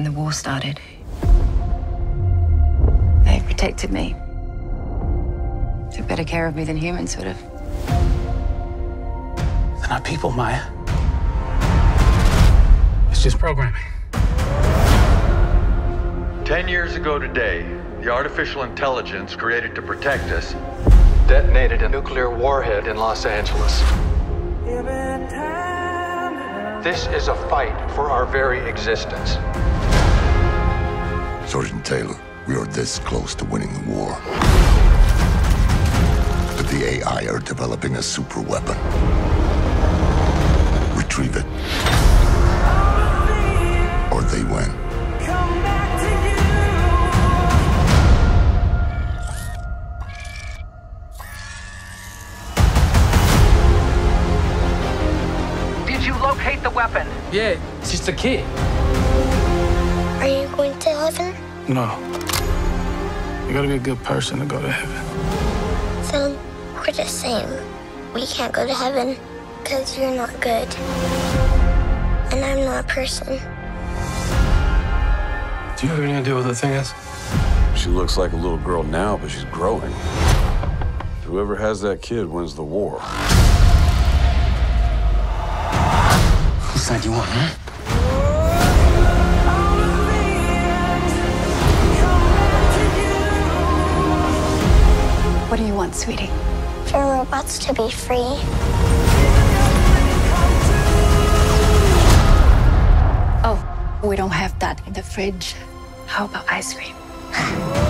when the war started. They protected me. Took better care of me than humans would have. They're not people, Maya. It's just programming. Ten years ago today, the artificial intelligence created to protect us detonated a nuclear warhead in Los Angeles. This is a fight for our very existence. Sergeant Taylor, we are this close to winning the war. But the AI are developing a super weapon. Retrieve it. Locate the weapon? Yeah, it's just a kid. Are you going to heaven? No. You gotta be a good person to go to heaven. Then we're the same. We can't go to heaven because you're not good. And I'm not a person. Do you have any idea what the thing is? She looks like a little girl now, but she's growing. Whoever has that kid wins the war. Whose side you on, huh? What do you want, sweetie? For robots to be free. Oh, we don't have that in the fridge. How about ice cream?